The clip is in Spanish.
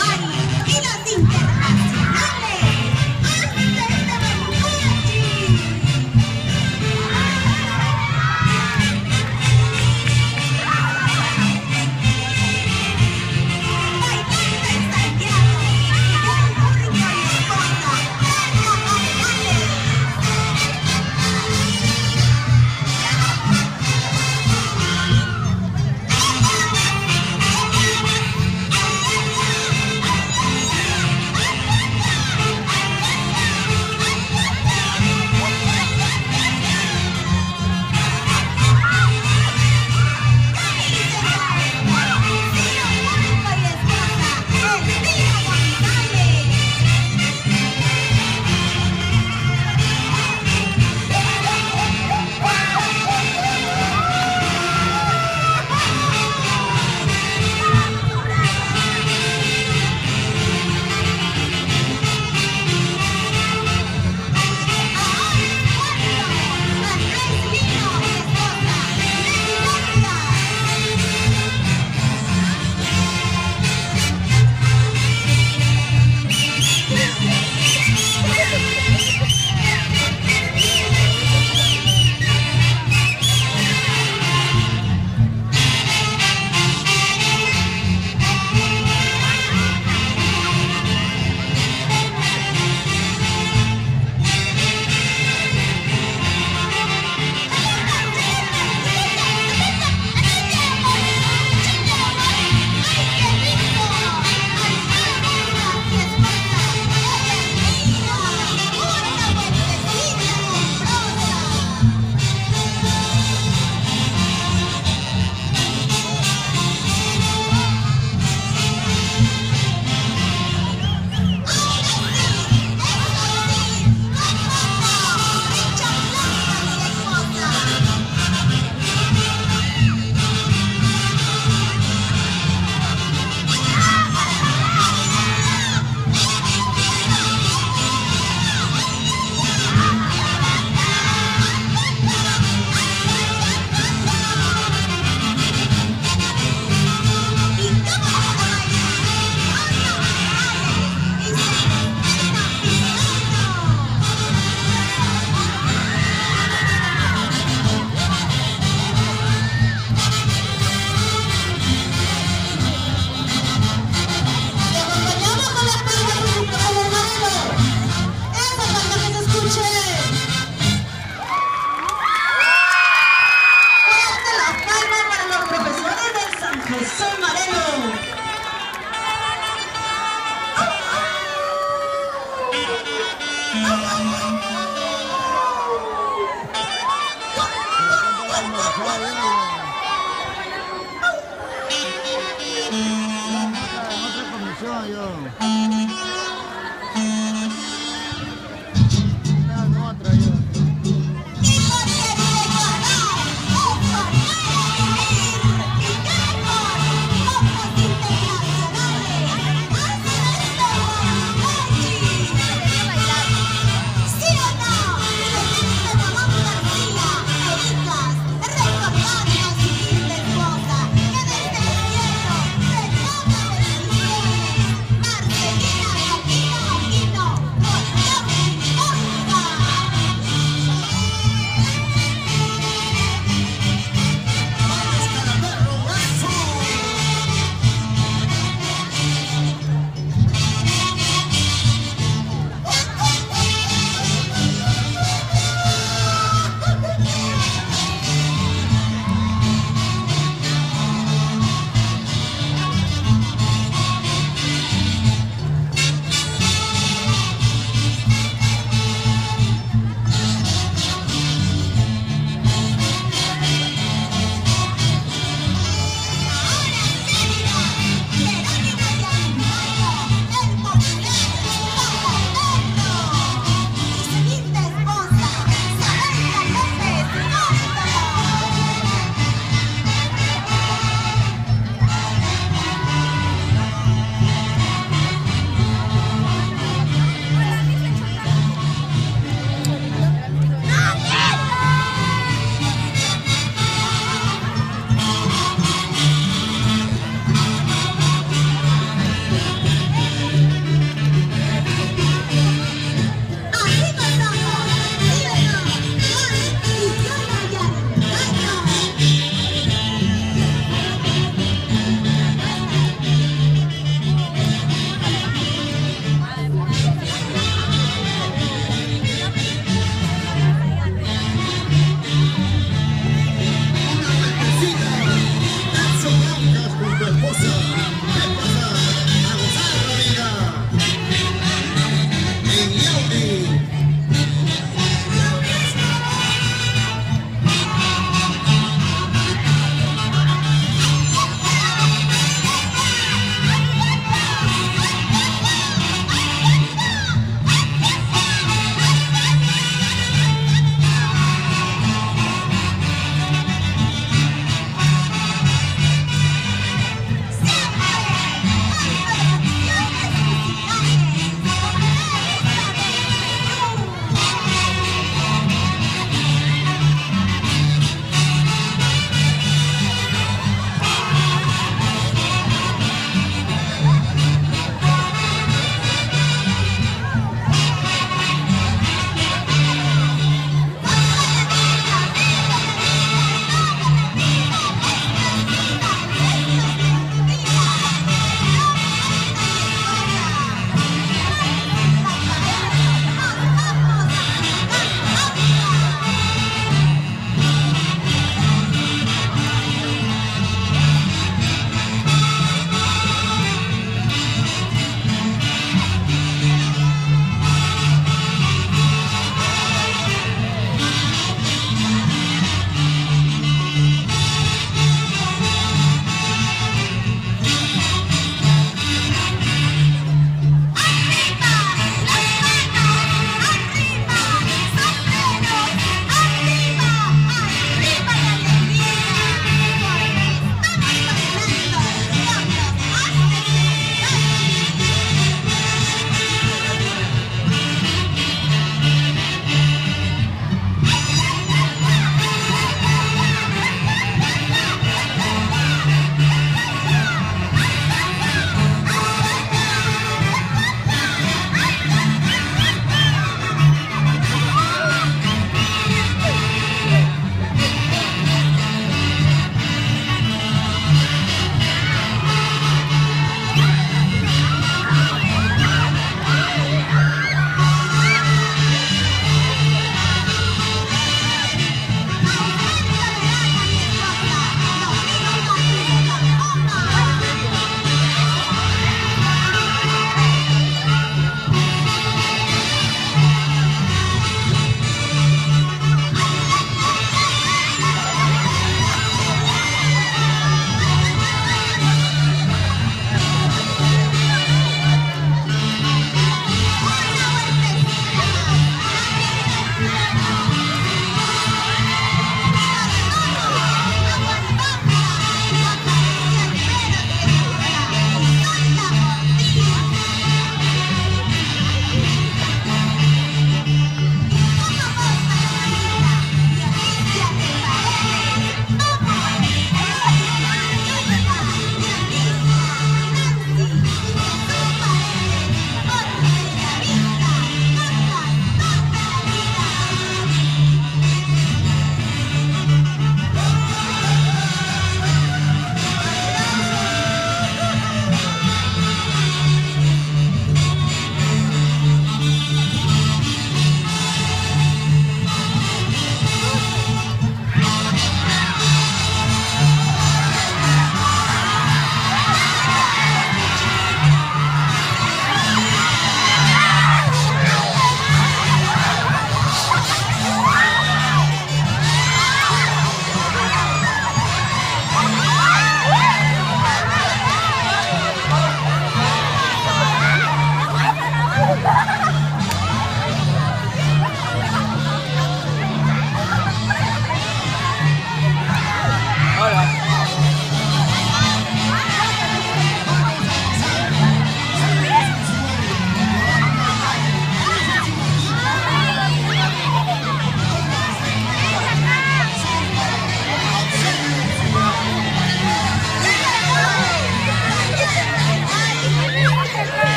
Bye. José